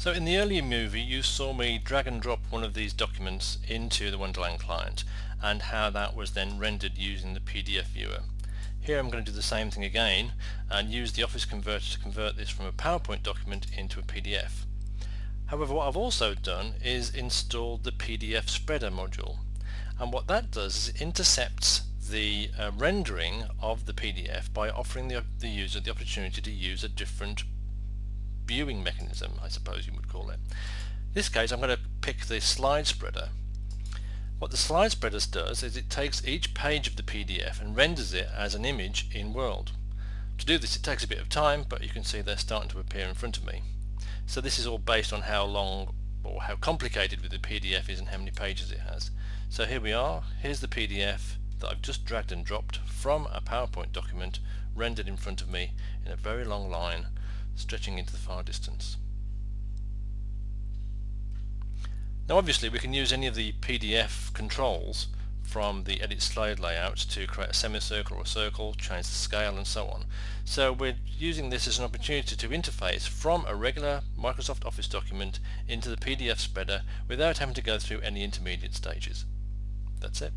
So in the earlier movie you saw me drag and drop one of these documents into the Wonderland client and how that was then rendered using the PDF viewer. Here I'm going to do the same thing again and use the Office Converter to convert this from a PowerPoint document into a PDF. However what I've also done is installed the PDF spreader module and what that does is it intercepts the uh, rendering of the PDF by offering the, the user the opportunity to use a different viewing mechanism, I suppose you would call it. In this case I'm going to pick the slide spreader. What the slide spreader does is it takes each page of the PDF and renders it as an image in World. To do this it takes a bit of time but you can see they're starting to appear in front of me. So this is all based on how long or how complicated with the PDF is and how many pages it has. So here we are, here's the PDF that I've just dragged and dropped from a PowerPoint document rendered in front of me in a very long line stretching into the far distance. Now obviously we can use any of the PDF controls from the edit slide layout to create a semicircle or a circle, change the scale and so on. So we're using this as an opportunity to interface from a regular Microsoft Office document into the PDF spreader without having to go through any intermediate stages. That's it.